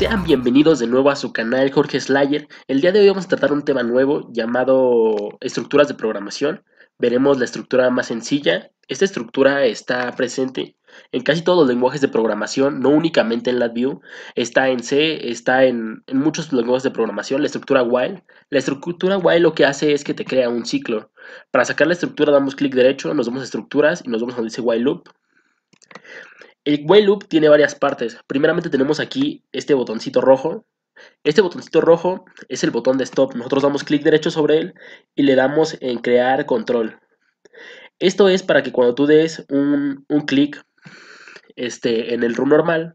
Sean bienvenidos de nuevo a su canal Jorge Slayer. El día de hoy vamos a tratar un tema nuevo llamado estructuras de programación. Veremos la estructura más sencilla. Esta estructura está presente en casi todos los lenguajes de programación, no únicamente en LabVIEW. Está en C, está en, muchos lenguajes de programación, la estructura while. La estructura while lo que hace es que te crea un ciclo. Para sacar la estructura damos clic derecho, nos vamos a estructuras y nos vamos donde dice while loop. El while loop tiene varias partes. Primeramente tenemos aquí este botoncito rojo. Este botoncito rojo es el botón de stop. Nosotros damos clic derecho sobre él y le damos en crear control. Esto es para que cuando tú des un clic este, en el run normal,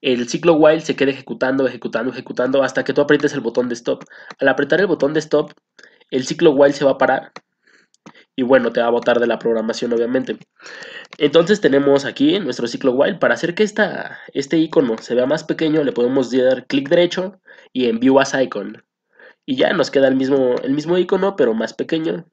el ciclo while se quede ejecutando, ejecutando, ejecutando hasta que tú aprietes el botón de stop. Al apretar el botón de stop, el ciclo while se va a parar y bueno, te va a botar de la programación obviamente. Entonces tenemos aquí nuestro ciclo while. Para hacer que esta, este icono se vea más pequeño, le podemos dar clic derecho y en View as Icon. Y ya nos queda el mismo, el mismo icono, pero más pequeño.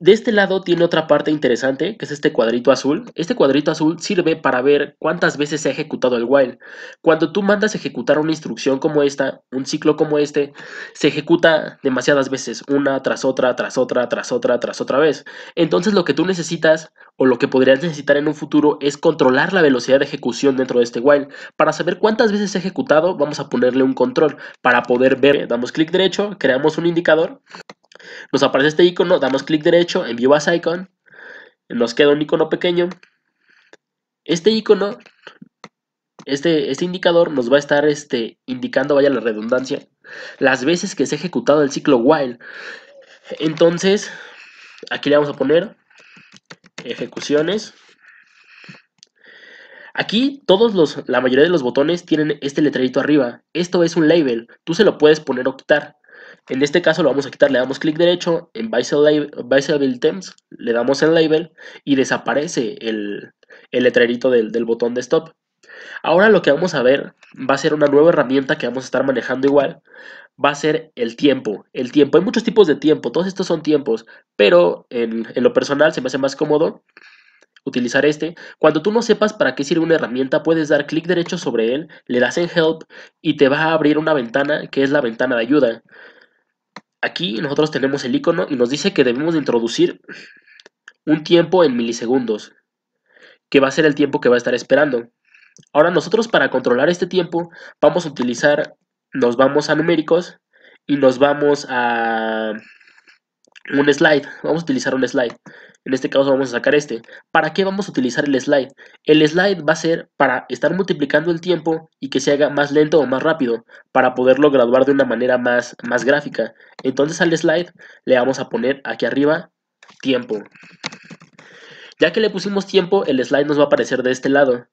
De este lado tiene otra parte interesante, que es este cuadrito azul. Este cuadrito azul sirve para ver cuántas veces se ha ejecutado el while. Cuando tú mandas ejecutar una instrucción como esta, un ciclo como este, se ejecuta demasiadas veces, una tras otra, tras otra, tras otra, tras otra vez. Entonces lo que tú necesitas, o lo que podrías necesitar en un futuro, es controlar la velocidad de ejecución dentro de este while. Para saber cuántas veces se ha ejecutado, vamos a ponerle un control. Para poder ver, damos clic derecho, creamos un indicador nos aparece este icono, damos clic derecho en View as Icon, nos queda un icono pequeño. Este icono, este, este indicador nos va a estar este, indicando, vaya la redundancia, las veces que se ha ejecutado el ciclo while. Entonces, aquí le vamos a poner ejecuciones. Aquí todos los, la mayoría de los botones tienen este letrerito arriba. Esto es un label. Tú se lo puedes poner o quitar. En este caso lo vamos a quitar, le damos clic derecho en Visible Temps, le damos en Label y desaparece el, letrerito del, del, botón de Stop. Ahora lo que vamos a ver va a ser una nueva herramienta que vamos a estar manejando igual, va a ser el tiempo. El tiempo, hay muchos tipos de tiempo, todos estos son tiempos, pero en, en lo personal se me hace más cómodo utilizar este. Cuando tú no sepas para qué sirve una herramienta, puedes dar clic derecho sobre él, le das en Help y te va a abrir una ventana que es la ventana de ayuda. Aquí nosotros tenemos el icono y nos dice que debemos de introducir un tiempo en milisegundos, que va a ser el tiempo que va a estar esperando. Ahora nosotros para controlar este tiempo vamos a utilizar, nos vamos a numéricos y nos vamos a un slide. Vamos a utilizar un slide. En este caso vamos a sacar este. ¿Para qué vamos a utilizar el slide? El slide va a ser para estar multiplicando el tiempo y que se haga más lento o más rápido, para poderlo graduar de una manera más, más gráfica. Entonces al slide le vamos a poner aquí arriba tiempo. Ya que le pusimos tiempo, el slide nos va a aparecer de este lado.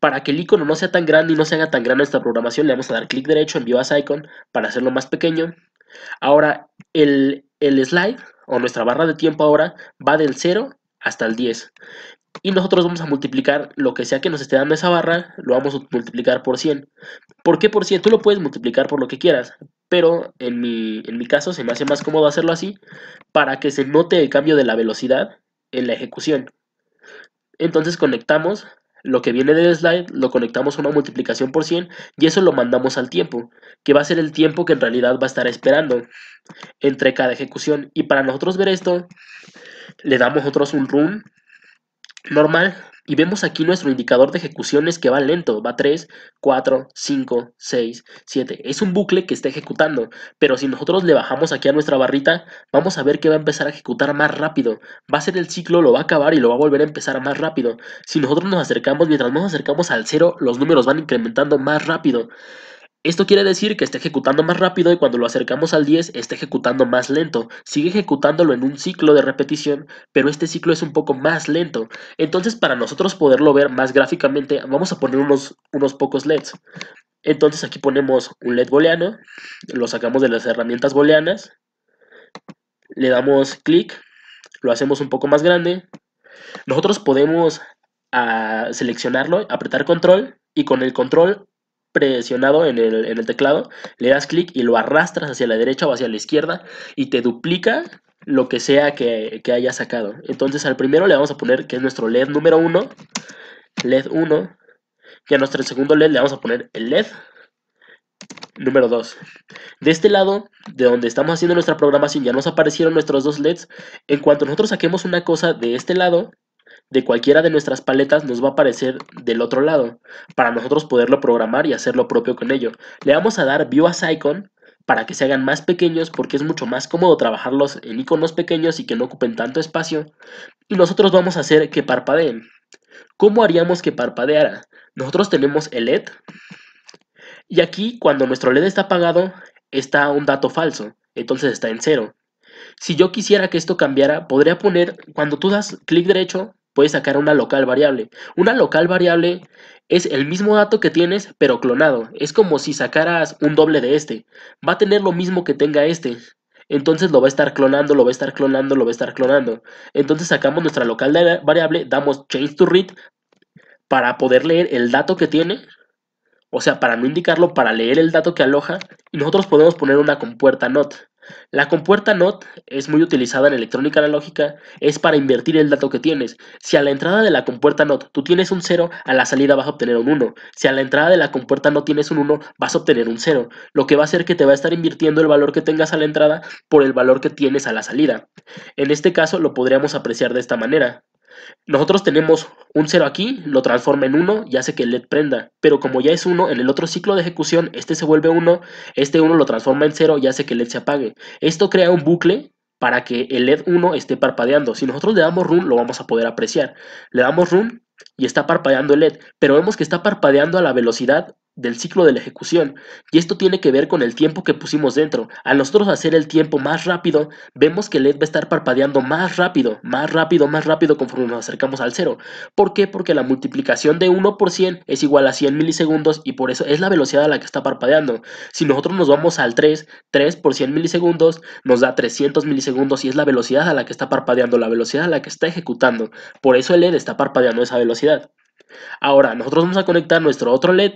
Para que el icono no sea tan grande y no se haga tan grande nuestra programación, le vamos a dar clic derecho en View as Icon para hacerlo más pequeño. Ahora, el, el slide o nuestra barra de tiempo ahora va del 0 hasta el 10. Y nosotros vamos a multiplicar lo que sea que nos esté dando esa barra, lo vamos a multiplicar por 100. ¿Por qué por 100? Tú lo puedes multiplicar por lo que quieras, pero en mi, en mi caso se me hace más cómodo hacerlo así para que se note el cambio de la velocidad en la ejecución. Entonces conectamos lo que viene del slide, lo conectamos a una multiplicación por 100 y eso lo mandamos al tiempo, que va a ser el tiempo que en realidad va a estar esperando entre cada ejecución. Y para nosotros ver esto, le damos nosotros un run normal y vemos aquí nuestro indicador de ejecuciones que va lento, va 3, 4, 5, 6, 7. Es un bucle que está ejecutando, pero si nosotros le bajamos aquí a nuestra barrita, vamos a ver que va a empezar a ejecutar más rápido. Va a ser el ciclo, lo va a acabar y lo va a volver a empezar más rápido. Si nosotros nos acercamos, mientras nos acercamos al cero, los números van incrementando más rápido. Esto quiere decir que está ejecutando más rápido y cuando lo acercamos al 10 está ejecutando más lento. Sigue ejecutándolo en un ciclo de repetición, pero este ciclo es un poco más lento. Entonces para nosotros poderlo ver más gráficamente vamos a poner unos, unos pocos LEDs. Entonces aquí ponemos un LED booleano, lo sacamos de las herramientas booleanas, le damos clic, lo hacemos un poco más grande. Nosotros podemos ah, seleccionarlo, apretar control y con el control presionado en el, teclado, le das clic y lo arrastras hacia la derecha o hacia la izquierda y te duplica lo que sea que, que, haya sacado. Entonces al primero le vamos a poner que es nuestro LED número 1, LED 1, y a nuestro segundo LED le vamos a poner el LED número 2. De este lado, de donde estamos haciendo nuestra programación, ya nos aparecieron nuestros dos LEDs. En cuanto nosotros saquemos una cosa de este lado, de cualquiera de nuestras paletas nos va a aparecer del otro lado, para nosotros poderlo programar y hacer lo propio con ello. Le vamos a dar View as Icon para que se hagan más pequeños porque es mucho más cómodo trabajarlos en iconos pequeños y que no ocupen tanto espacio. Y nosotros vamos a hacer que parpadeen. ¿Cómo haríamos que parpadeara? Nosotros tenemos el LED y aquí cuando nuestro LED está apagado está un dato falso, entonces está en cero. Si yo quisiera que esto cambiara, podría poner, cuando tú das clic derecho, puedes sacar una local variable. Una local variable es el mismo dato que tienes, pero clonado. Es como si sacaras un doble de este. Va a tener lo mismo que tenga este. Entonces lo va a estar clonando, lo va a estar clonando, lo va a estar clonando. Entonces sacamos nuestra local variable, damos change to read para poder leer el dato que tiene. O sea, para no indicarlo, para leer el dato que aloja. Y nosotros podemos poner una compuerta not. La compuerta NOT es muy utilizada en electrónica analógica, es para invertir el dato que tienes. Si a la entrada de la compuerta NOT tú tienes un 0, a la salida vas a obtener un 1. Si a la entrada de la compuerta no tienes un 1, vas a obtener un 0, lo que va a hacer que te va a estar invirtiendo el valor que tengas a la entrada por el valor que tienes a la salida. En este caso lo podríamos apreciar de esta manera. Nosotros tenemos un 0 aquí, lo transforma en 1 y hace que el LED prenda. Pero como ya es 1, en el otro ciclo de ejecución, este se vuelve 1, este 1 lo transforma en 0 y hace que el LED se apague. Esto crea un bucle para que el LED 1 esté parpadeando. Si nosotros le damos run, lo vamos a poder apreciar. Le damos run y está parpadeando el LED, pero vemos que está parpadeando a la velocidad del ciclo de la ejecución y esto tiene que ver con el tiempo que pusimos dentro. Al nosotros hacer el tiempo más rápido, vemos que el LED va a estar parpadeando más rápido, más rápido, más rápido conforme nos acercamos al cero. ¿Por qué? Porque la multiplicación de 1 por 100 es igual a 100 milisegundos y por eso es la velocidad a la que está parpadeando. Si nosotros nos vamos al 3, 3 por 100 milisegundos nos da 300 milisegundos y es la velocidad a la que está parpadeando, la velocidad a la que está ejecutando. Por eso el LED está parpadeando esa velocidad. Ahora, nosotros vamos a conectar nuestro otro LED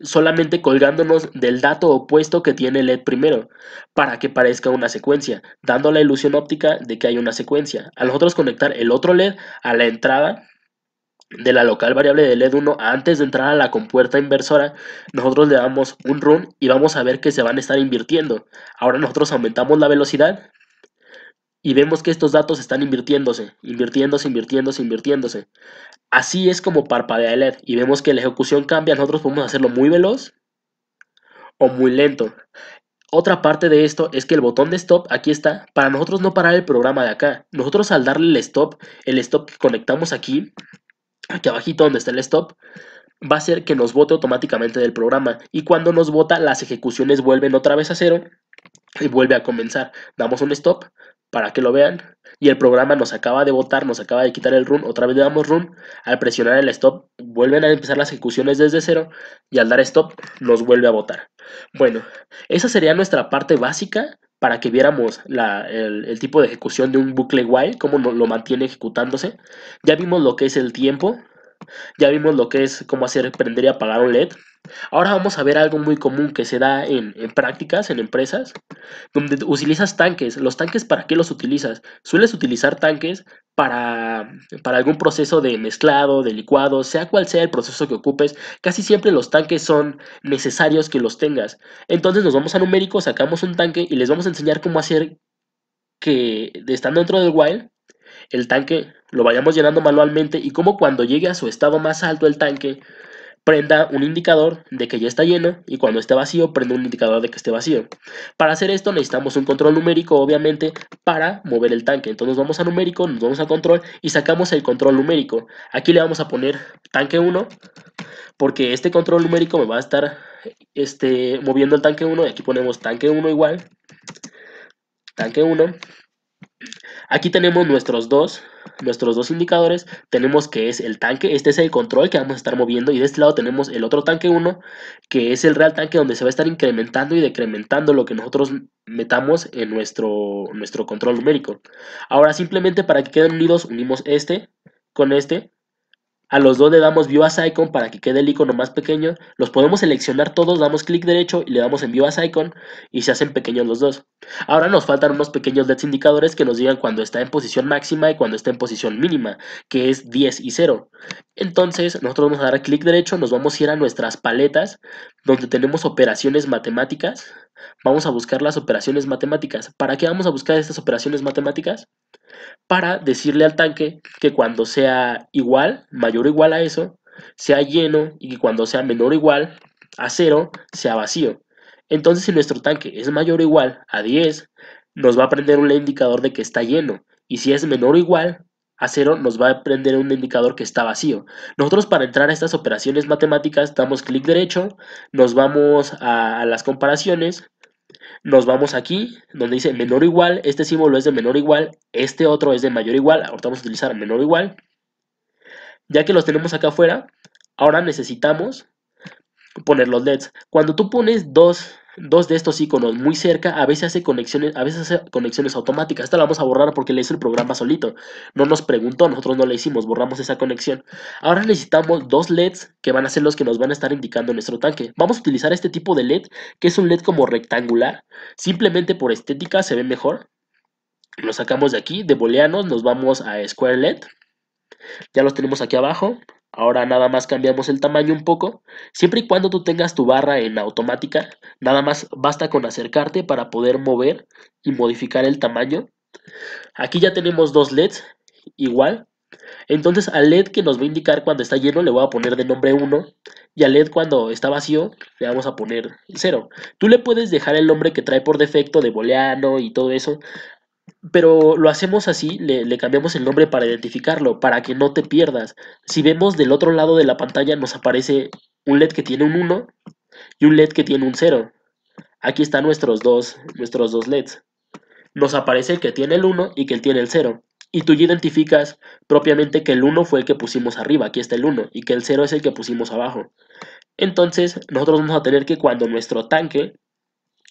solamente colgándonos del dato opuesto que tiene el LED primero, para que parezca una secuencia, dando la ilusión óptica de que hay una secuencia. Al nosotros conectar el otro LED a la entrada de la local variable de LED 1 antes de entrar a la compuerta inversora, nosotros le damos un run y vamos a ver que se van a estar invirtiendo. Ahora nosotros aumentamos la velocidad y vemos que estos datos están invirtiéndose, invirtiéndose, invirtiéndose, invirtiéndose. Así es como parpadea el LED y vemos que la ejecución cambia, nosotros podemos hacerlo muy veloz o muy lento. Otra parte de esto es que el botón de stop aquí está para nosotros no parar el programa de acá. Nosotros al darle el stop, el stop que conectamos aquí, aquí abajito donde está el stop, va a hacer que nos vote automáticamente del programa y cuando nos vota las ejecuciones vuelven otra vez a cero y vuelve a comenzar. Damos un stop, para que lo vean. Y el programa nos acaba de botar, nos acaba de quitar el run, otra vez le damos run, al presionar el stop vuelven a empezar las ejecuciones desde cero y al dar stop nos vuelve a botar. Bueno, esa sería nuestra parte básica para que viéramos el, tipo de ejecución de un bucle while, cómo lo mantiene ejecutándose. Ya vimos lo que es el tiempo, ya vimos lo que es cómo hacer prender y apagar un LED. Ahora vamos a ver algo muy común que se da en, prácticas, en empresas, donde utilizas tanques. ¿Los tanques para qué los utilizas? Sueles utilizar tanques para, para algún proceso de mezclado, de licuado, sea cual sea el proceso que ocupes. Casi siempre los tanques son necesarios que los tengas. Entonces nos vamos a numérico, sacamos un tanque y les vamos a enseñar cómo hacer que, estando dentro del while, el tanque lo vayamos llenando manualmente y cómo cuando llegue a su estado más alto el tanque prenda un indicador de que ya está lleno y cuando esté vacío prenda un indicador de que esté vacío. Para hacer esto necesitamos un control numérico obviamente para mover el tanque. Entonces vamos a numérico, nos vamos a control y sacamos el control numérico. Aquí le vamos a poner tanque 1 porque este control numérico me va a estar este, moviendo el tanque 1 y aquí ponemos tanque 1 igual. Tanque 1 Aquí tenemos nuestros dos, nuestros dos indicadores. Tenemos que es el tanque, este es el control que vamos a estar moviendo y de este lado tenemos el otro tanque 1, que es el real tanque donde se va a estar incrementando y decrementando lo que nosotros metamos en nuestro, nuestro control numérico. Ahora simplemente para que queden unidos unimos este con este A los dos le damos View as Icon para que quede el icono más pequeño. Los podemos seleccionar todos, damos clic derecho y le damos en View as Icon y se hacen pequeños los dos. Ahora nos faltan unos pequeños LEDs indicadores que nos digan cuando está en posición máxima y cuando está en posición mínima, que es 10 y 0. Entonces nosotros vamos a dar clic derecho, nos vamos a ir a nuestras paletas donde tenemos operaciones matemáticas. Vamos a buscar las operaciones matemáticas. ¿Para qué vamos a buscar estas operaciones matemáticas? para decirle al tanque que cuando sea igual, mayor o igual a eso, sea lleno y que cuando sea menor o igual a cero, sea vacío. Entonces, si nuestro tanque es mayor o igual a 10, nos va a prender un indicador de que está lleno. Y si es menor o igual a cero, nos va a prender un indicador que está vacío. Nosotros para entrar a estas operaciones matemáticas damos clic derecho, nos vamos a, a las comparaciones nos vamos aquí, donde dice menor o igual, este símbolo es de menor o igual, este otro es de mayor o igual, ahorita vamos a utilizar menor o igual. Ya que los tenemos acá afuera, ahora necesitamos poner los LEDs. Cuando tú pones dos dos de estos iconos muy cerca, a veces hace conexiones, a veces hace conexiones automáticas. Esta la vamos a borrar porque le hizo el programa solito. No nos preguntó, nosotros no le hicimos, borramos esa conexión. Ahora necesitamos dos LEDs que van a ser los que nos van a estar indicando nuestro tanque. Vamos a utilizar este tipo de LED, que es un LED como rectangular. Simplemente por estética se ve mejor. Lo sacamos de aquí, de booleanos, nos vamos a Square LED. Ya los tenemos aquí abajo. Ahora nada más cambiamos el tamaño un poco. Siempre y cuando tú tengas tu barra en automática, nada más basta con acercarte para poder mover y modificar el tamaño. Aquí ya tenemos dos LEDs igual. Entonces al LED que nos va a indicar cuando está lleno le voy a poner de nombre 1 y al LED cuando está vacío le vamos a poner 0. Tú le puedes dejar el nombre que trae por defecto de booleano y todo eso pero lo hacemos así, le, cambiamos el nombre para identificarlo, para que no te pierdas. Si vemos del otro lado de la pantalla nos aparece un LED que tiene un 1 y un LED que tiene un 0. Aquí están nuestros dos, nuestros dos LEDs. Nos aparece el que tiene el 1 y que tiene el 0. Y tú ya identificas propiamente que el 1 fue el que pusimos arriba, aquí está el 1, y que el 0 es el que pusimos abajo. Entonces, nosotros vamos a tener que cuando nuestro tanque,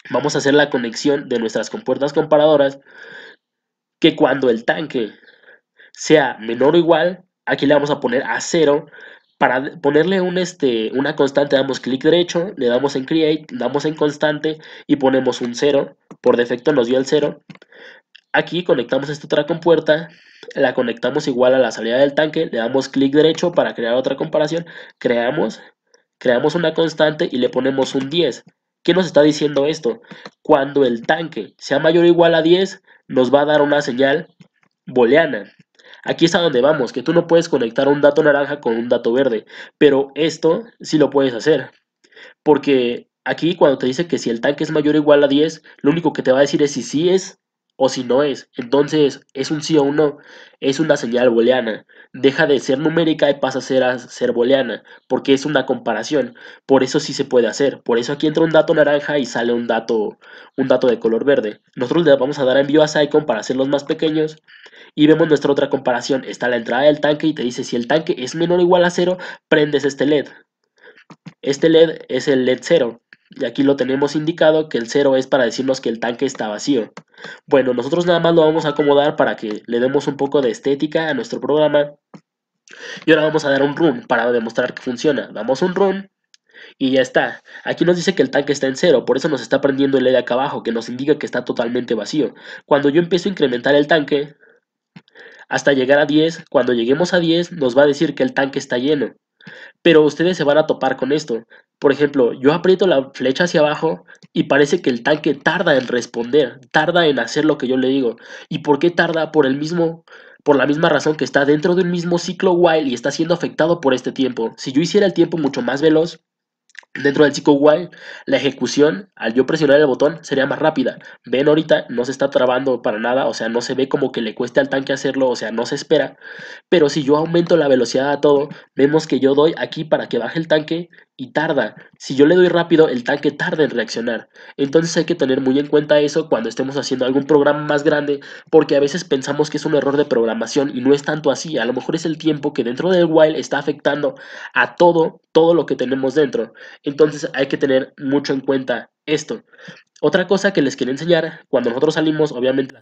vamos a hacer la conexión de nuestras compuertas comparadoras, que cuando el tanque sea menor o igual, aquí le vamos a poner a 0. Para ponerle este, una constante damos clic derecho, le damos en create, damos en constante y ponemos un 0. Por defecto nos dio el 0. Aquí conectamos esta otra compuerta, la conectamos igual a la salida del tanque, le damos clic derecho para crear otra comparación, creamos, creamos una constante y le ponemos un 10. ¿Qué nos está diciendo esto? Cuando el tanque sea mayor o igual a 10, nos va a dar una señal booleana. Aquí está donde vamos, que tú no puedes conectar un dato naranja con un dato verde, pero esto sí lo puedes hacer. Porque aquí cuando te dice que si el tanque es mayor o igual a 10, lo único que te va a decir es si sí es o si no es. Entonces, es un sí o un no. Es una señal booleana. Deja de ser numérica y pasa a ser, ser booleana, porque es una comparación. Por eso sí se puede hacer. Por eso aquí entra un dato naranja y sale un dato, un dato de color verde. Nosotros le vamos a dar envío a Icon para hacerlos más pequeños. Y vemos nuestra otra comparación. Está la entrada del tanque y te dice si el tanque es menor o igual a cero, prendes este LED. Este LED es el LED 0. Y aquí lo tenemos indicado que el 0 es para decirnos que el tanque está vacío. Bueno, nosotros nada más lo vamos a acomodar para que le demos un poco de estética a nuestro programa. Y ahora vamos a dar un run para demostrar que funciona. Damos un run y ya está. Aquí nos dice que el tanque está en cero, por eso nos está prendiendo el LED acá abajo, que nos indica que está totalmente vacío. Cuando yo empiezo a incrementar el tanque, hasta llegar a 10, cuando lleguemos a 10 nos va a decir que el tanque está lleno. Pero ustedes se van a topar con esto. Por ejemplo, yo aprieto la flecha hacia abajo y parece que el tanque tarda en responder, tarda en hacer lo que yo le digo. ¿Y por qué tarda? Por el mismo por la misma razón que está dentro de un mismo ciclo while y está siendo afectado por este tiempo. Si yo hiciera el tiempo mucho más veloz, Dentro del ciclo while, la ejecución, al yo presionar el botón, sería más rápida. Ven ahorita, no se está trabando para nada, o sea, no se ve como que le cueste al tanque hacerlo, o sea, no se espera. Pero si yo aumento la velocidad a todo, vemos que yo doy aquí para que baje el tanque y tarda. Si yo le doy rápido, el tanque tarda en reaccionar. Entonces hay que tener muy en cuenta eso cuando estemos haciendo algún programa más grande, porque a veces pensamos que es un error de programación y no es tanto así. A lo mejor es el tiempo que dentro del while está afectando a todo, todo lo que tenemos dentro. Entonces hay que tener mucho en cuenta esto. Otra cosa que les quiero enseñar, cuando nosotros salimos, obviamente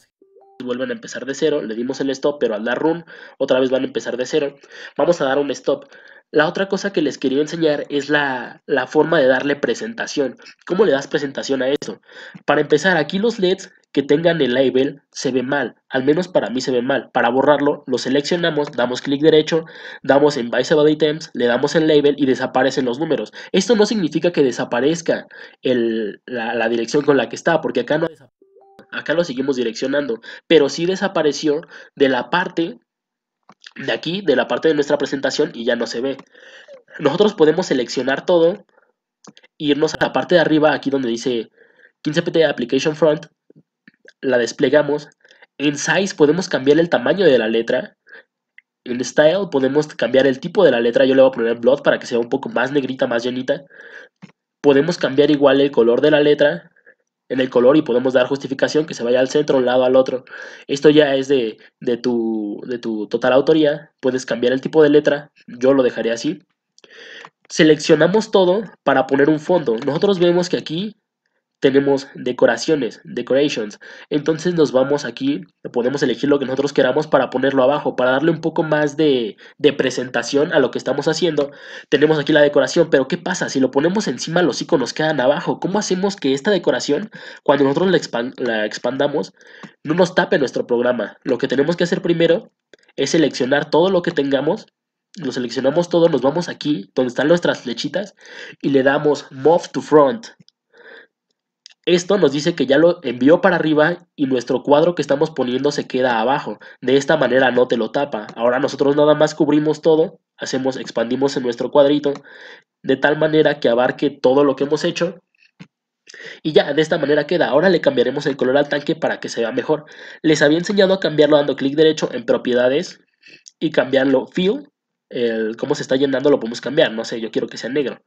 vuelven a empezar de cero, le dimos el stop, pero al dar run, otra vez van a empezar de cero. Vamos a dar un stop. La otra cosa que les quería enseñar es la, la, forma de darle presentación. ¿Cómo le das presentación a eso? Para empezar, aquí los LEDs que tengan el label se ve mal, al menos para mí se ve mal. Para borrarlo, lo seleccionamos, damos clic derecho, damos en Visible Items, le damos el label y desaparecen los números. Esto no significa que desaparezca el, la, la, dirección con la que está, porque acá no acá lo seguimos direccionando, pero sí desapareció de la parte de aquí, de la parte de nuestra presentación y ya no se ve. Nosotros podemos seleccionar todo, irnos a la parte de arriba, aquí donde dice 15pt Application Front, la desplegamos. En Size podemos cambiar el tamaño de la letra. En Style podemos cambiar el tipo de la letra. Yo le voy a poner Blood para que sea un poco más negrita, más llenita. Podemos cambiar igual el color de la letra en el color y podemos dar justificación que se vaya al centro, un lado al otro. Esto ya es de, de, tu, de tu total autoría. Puedes cambiar el tipo de letra. Yo lo dejaré así. Seleccionamos todo para poner un fondo. Nosotros vemos que aquí tenemos decoraciones, decorations. Entonces nos vamos aquí, podemos elegir lo que nosotros queramos para ponerlo abajo, para darle un poco más de, de, presentación a lo que estamos haciendo. Tenemos aquí la decoración, pero ¿qué pasa? Si lo ponemos encima, los iconos quedan abajo. ¿Cómo hacemos que esta decoración, cuando nosotros la, expand la expandamos, no nos tape nuestro programa? Lo que tenemos que hacer primero es seleccionar todo lo que tengamos lo seleccionamos todo, nos vamos aquí donde están nuestras flechitas y le damos Move to Front. Esto nos dice que ya lo envió para arriba y nuestro cuadro que estamos poniendo se queda abajo. De esta manera no te lo tapa. Ahora nosotros nada más cubrimos todo, hacemos, expandimos en nuestro cuadrito de tal manera que abarque todo lo que hemos hecho. Y ya, de esta manera queda. Ahora le cambiaremos el color al tanque para que se vea mejor. Les había enseñado a cambiarlo dando clic derecho en propiedades y cambiarlo fill. El cómo se está llenando lo podemos cambiar. No sé, yo quiero que sea negro.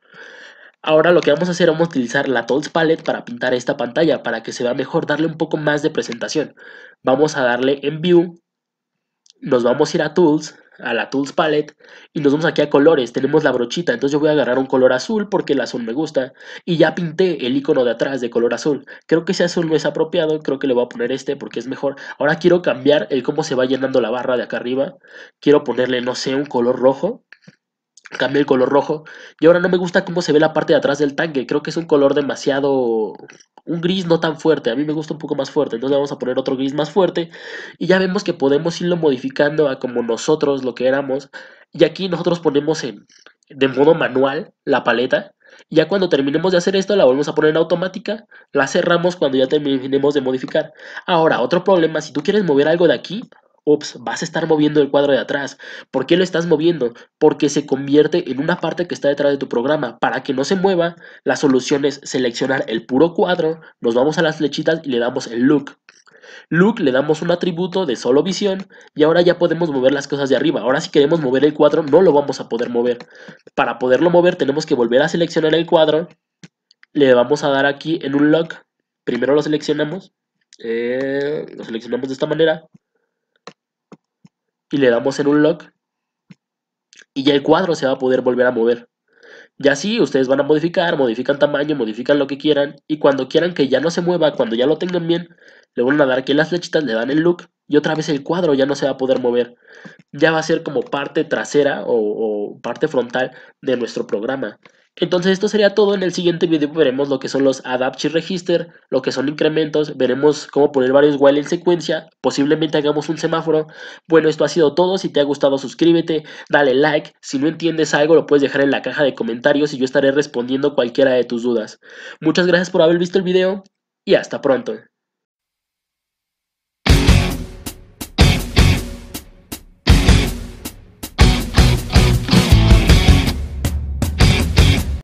Ahora lo que vamos a hacer, vamos a utilizar la Tools Palette para pintar esta pantalla, para que se vea mejor, darle un poco más de presentación. Vamos a darle en View, nos vamos a ir a Tools, a la Tools Palette, y nos vamos aquí a colores, tenemos la brochita, entonces yo voy a agarrar un color azul porque el azul me gusta, y ya pinté el icono de atrás de color azul. Creo que ese azul no es apropiado, creo que le voy a poner este porque es mejor. Ahora quiero cambiar el cómo se va llenando la barra de acá arriba, quiero ponerle, no sé, un color rojo, cambié el color rojo. Y ahora no me gusta cómo se ve la parte de atrás del tanque, creo que es un color demasiado, un gris no tan fuerte, a mí me gusta un poco más fuerte, entonces vamos a poner otro gris más fuerte. Y ya vemos que podemos irlo modificando a como nosotros lo que éramos. Y aquí nosotros ponemos en, de modo manual la paleta. Ya cuando terminemos de hacer esto la volvemos a poner en automática, la cerramos cuando ya terminemos de modificar. Ahora, otro problema, si tú quieres mover algo de aquí, ups, vas a estar moviendo el cuadro de atrás. ¿Por qué lo estás moviendo? Porque se convierte en una parte que está detrás de tu programa. Para que no se mueva, la solución es seleccionar el puro cuadro, nos vamos a las flechitas y le damos el look. Look le damos un atributo de solo visión y ahora ya podemos mover las cosas de arriba. Ahora si queremos mover el cuadro no lo vamos a poder mover. Para poderlo mover tenemos que volver a seleccionar el cuadro. Le vamos a dar aquí en un lock. Primero lo seleccionamos. Eh, lo seleccionamos de esta manera y le damos en un lock y ya el cuadro se va a poder volver a mover. Y así ustedes van a modificar, modifican tamaño, modifican lo que quieran y cuando quieran que ya no se mueva, cuando ya lo tengan bien, le van a dar aquí las flechitas, le dan el look y otra vez el cuadro ya no se va a poder mover. Ya va a ser como parte trasera o, o parte frontal de nuestro programa. Entonces esto sería todo. En el siguiente video veremos lo que son los Adapt Register, lo que son incrementos, veremos cómo poner varios while en secuencia, posiblemente hagamos un semáforo. Bueno, esto ha sido todo. Si te ha gustado suscríbete, dale like. Si no entiendes algo lo puedes dejar en la caja de comentarios y yo estaré respondiendo cualquiera de tus dudas. Muchas gracias por haber visto el video y hasta pronto.